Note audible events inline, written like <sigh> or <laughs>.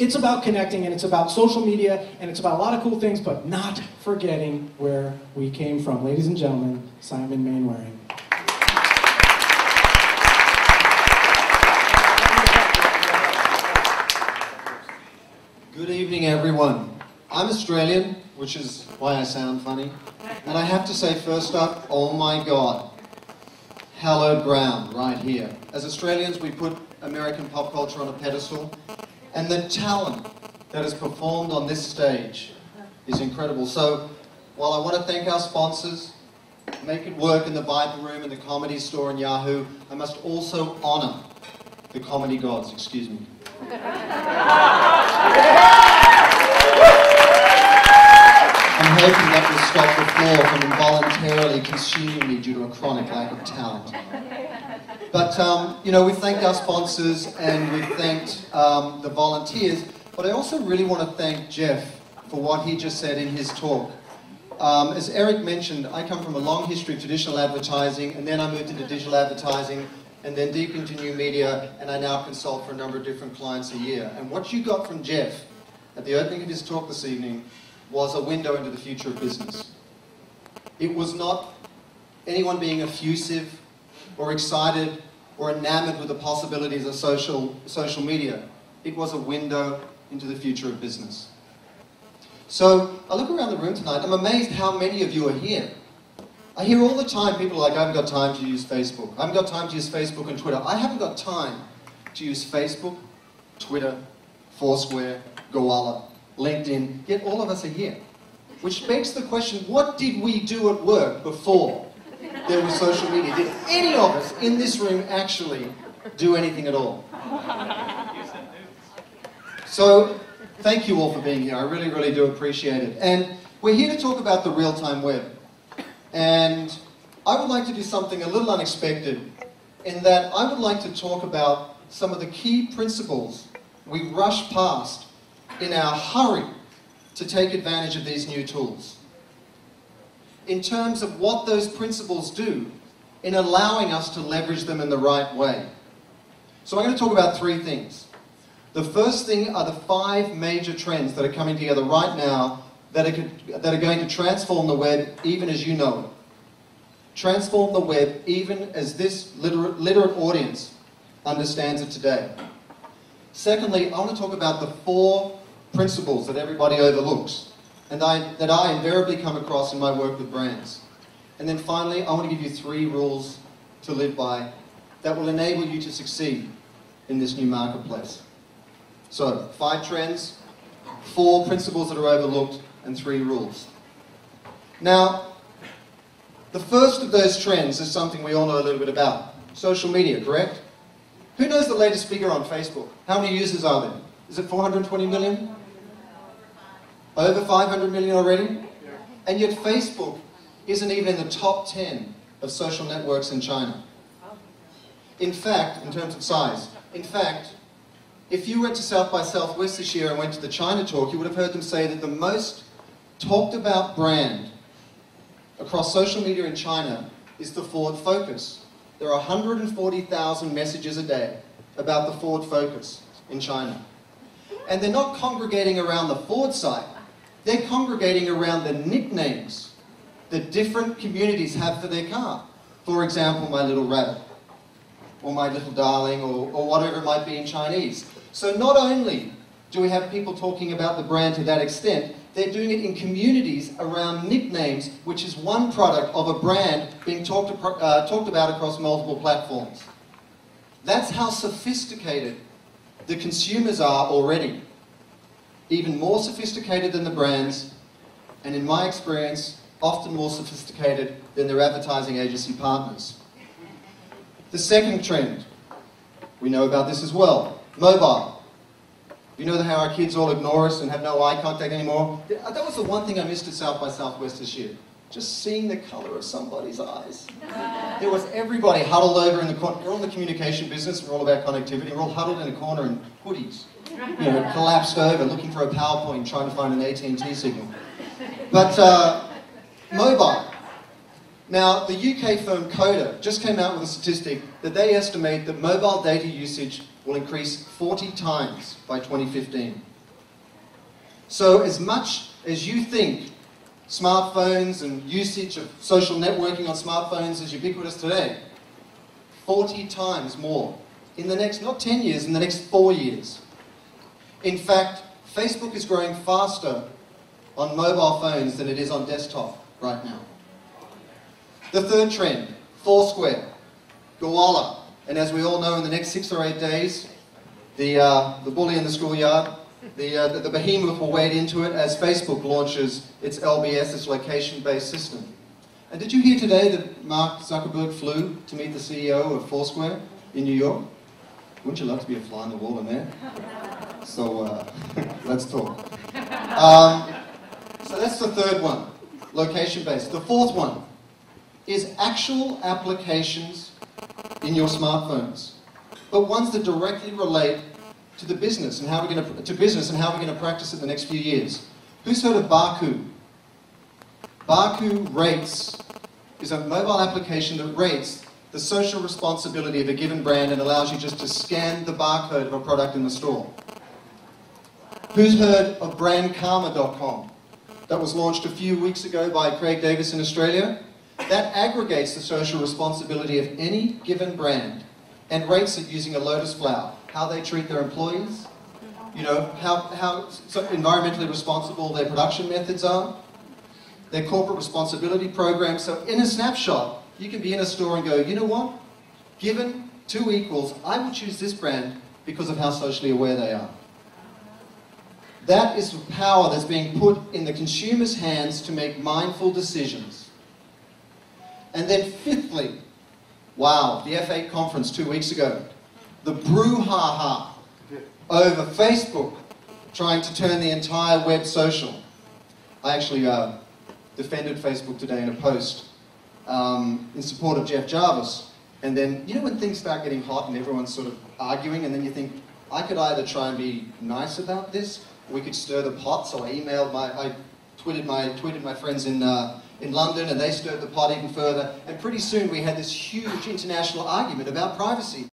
It's about connecting and it's about social media and it's about a lot of cool things, but not forgetting where we came from. Ladies and gentlemen, Simon Mainwaring. Good evening, everyone. I'm Australian, which is why I sound funny. And I have to say, first up, oh my God, hallowed ground right here. As Australians, we put American pop culture on a pedestal, and the talent that is performed on this stage is incredible. So, while I want to thank our sponsors, Make It Work in the Viper Room and the Comedy Store and Yahoo, I must also honor the comedy gods, excuse me. I'm hoping that will stop the floor from involuntarily consuming me due to a chronic lack of talent. But, um, you know, we thanked our sponsors and we've thanked um, the volunteers, but I also really want to thank Jeff for what he just said in his talk. Um, as Eric mentioned, I come from a long history of traditional advertising, and then I moved into digital advertising, and then deep into new media, and I now consult for a number of different clients a year. And what you got from Jeff at the opening of his talk this evening was a window into the future of business. It was not anyone being effusive or excited or enamored with the possibilities of social, social media. It was a window into the future of business. So I look around the room tonight, I'm amazed how many of you are here. I hear all the time people like, I haven't got time to use Facebook. I haven't got time to use Facebook and Twitter. I haven't got time to use Facebook, Twitter, Foursquare, Gowalla, LinkedIn, yet all of us are here. Which begs the question, what did we do at work before there was social media? Did any of us in this room actually do anything at all? So, thank you all for being here. I really, really do appreciate it. And we're here to talk about the real-time web. And I would like to do something a little unexpected in that I would like to talk about some of the key principles we rush past in our hurry to take advantage of these new tools. In terms of what those principles do in allowing us to leverage them in the right way. So I'm going to talk about three things. The first thing are the five major trends that are coming together right now that are, that are going to transform the web even as you know it. Transform the web even as this literate, literate audience understands it today. Secondly, I want to talk about the four principles that everybody overlooks and I, that I invariably come across in my work with brands. And then finally, I want to give you three rules to live by that will enable you to succeed in this new marketplace. So, five trends, four principles that are overlooked, and three rules. Now, the first of those trends is something we all know a little bit about. Social media, correct? Who knows the latest figure on Facebook? How many users are there? Is it 420 million? Over 500 million already? And yet Facebook isn't even in the top 10 of social networks in China. Oh. In fact, in terms of size, in fact, if you went to South by Southwest this year and went to the China talk, you would have heard them say that the most talked about brand across social media in China is the Ford Focus. There are 140,000 messages a day about the Ford Focus in China. And they're not congregating around the Ford site, they're congregating around the nicknames that different communities have for their car. For example, my little rabbit, or my little darling, or, or whatever it might be in Chinese. So not only do we have people talking about the brand to that extent, they're doing it in communities around nicknames, which is one product of a brand being talked, uh, talked about across multiple platforms. That's how sophisticated the consumers are already. Even more sophisticated than the brands, and in my experience, often more sophisticated than their advertising agency partners. The second trend, we know about this as well, mobile. You know how our kids all ignore us and have no eye contact anymore? That was the one thing I missed at South by Southwest this year. Just seeing the colour of somebody's eyes. There was everybody huddled over in the corner. We're all in the communication business. We're all about connectivity. We're all huddled in a corner in hoodies. You know, collapsed over, looking for a PowerPoint, trying to find an AT&T signal. But uh, mobile. Now, the UK firm Coda just came out with a statistic that they estimate that mobile data usage will increase 40 times by 2015. So as much as you think smartphones and usage of social networking on smartphones is ubiquitous today, 40 times more in the next, not 10 years, in the next four years. In fact, Facebook is growing faster on mobile phones than it is on desktop right now. The third trend, Foursquare, Gowalla, and as we all know, in the next six or eight days, the, uh, the bully in the schoolyard, the, uh, the, the behemoth will wade into it as Facebook launches its LBS, its location-based system. And did you hear today that Mark Zuckerberg flew to meet the CEO of Foursquare in New York? Wouldn't you love to be a fly on the wall in there? So uh, <laughs> let's talk. Um, so that's the third one, location-based. The fourth one is actual applications in your smartphones, but ones that directly relate to the business and how we're going to, to business and how we're going to practice it the next few years. Who's heard of Baku? Baku rates is a mobile application that rates the social responsibility of a given brand and allows you just to scan the barcode of a product in the store. Who's heard of brandkarma.com? That was launched a few weeks ago by Craig Davis in Australia. That aggregates the social responsibility of any given brand and rates it using a lotus flower. How they treat their employees, you know, how, how environmentally responsible their production methods are, their corporate responsibility program. So in a snapshot, you can be in a store and go, you know what? Given two equals, I will choose this brand because of how socially aware they are. That is the power that's being put in the consumer's hands to make mindful decisions. And then fifthly, wow, the F8 conference two weeks ago, the brouhaha over Facebook trying to turn the entire web social. I actually uh, defended Facebook today in a post um, in support of Jeff Jarvis. And then, you know when things start getting hot and everyone's sort of arguing and then you think, I could either try and be nice about this, or we could stir the pot. So I emailed my, I tweeted my, tweeted my friends in, uh, in London and they stirred the pot even further. And pretty soon we had this huge international argument about privacy.